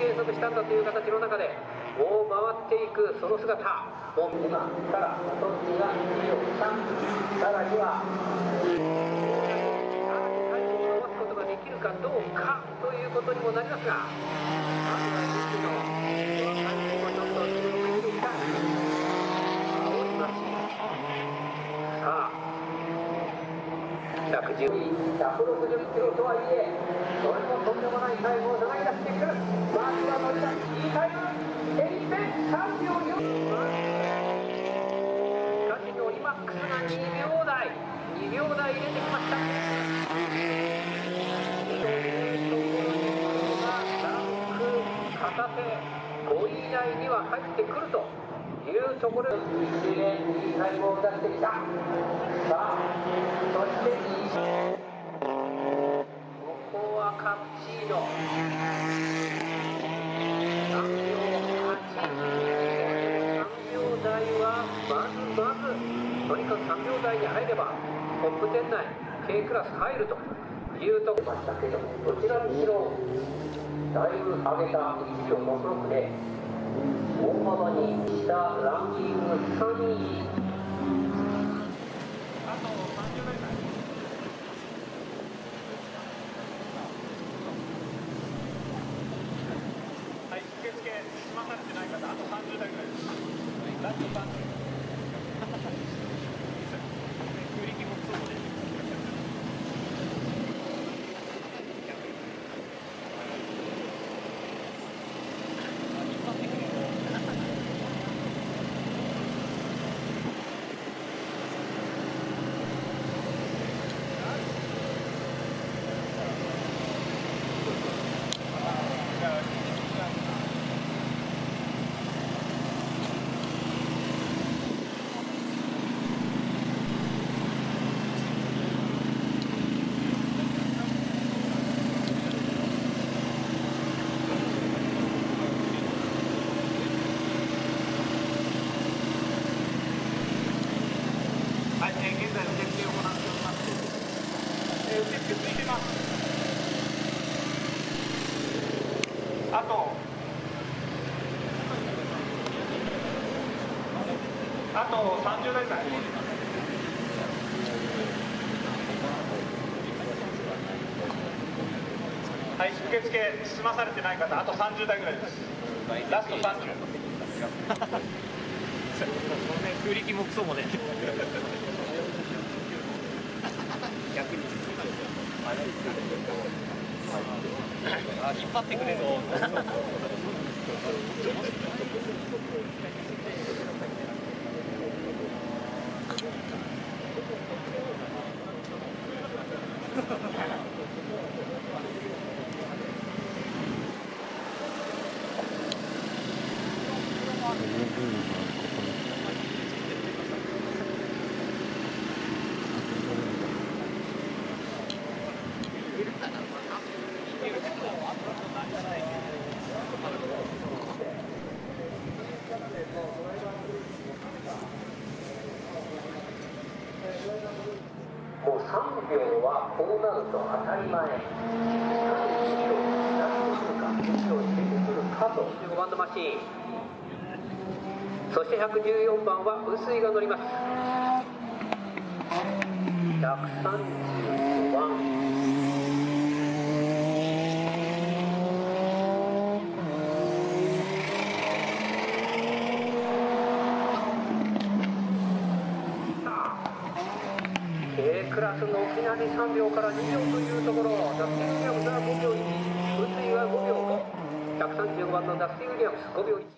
計測したんだという形の中でもう回っていくその姿。もう今からトップが23さらには。さらにタイムを伸ばすことができるかどうかということにもなりますがまずは西野このタイムをちょっと注目していきたい青い町さあ110 160キロとはいえそれもとんでもないタイムを流い出してくるまずは乗り出しいいタイムエリペ3秒4しかしノリマックスが2秒台2秒台入れてきましたランク片手5位以内には入ってくると。いうところで1でいいタイムを出してきた。さあそしてここはカプチーノ。3秒8 3秒台はまずまずとにかく3秒台に入ればトップ10内 K クラス入るというところましたけどどちらにしろだいぶ上げた1秒66で大幅に下ランキング3位はい、受付済まされてない方、あと30代ぐらいです。ラスト30。はい、えー現在受付を行っております。えー受付ついてます。あと、あと30台ぐらいあります。はい、受付済まされてない方、あと30台ぐらいです。ラスト30。空力もクソもね逆にあ引っ張ってくれぞ3秒はこうなると当たり前1キロに出してくるか1キロに出てくるかと15番のマシンそして114番は臼井が乗ります。130番さあ K クラスの沖縄に3秒から2秒というところダスティン・ウィリアムズは5秒1宇津井は5秒5 135番のダスティン・ウィリアムズ5秒1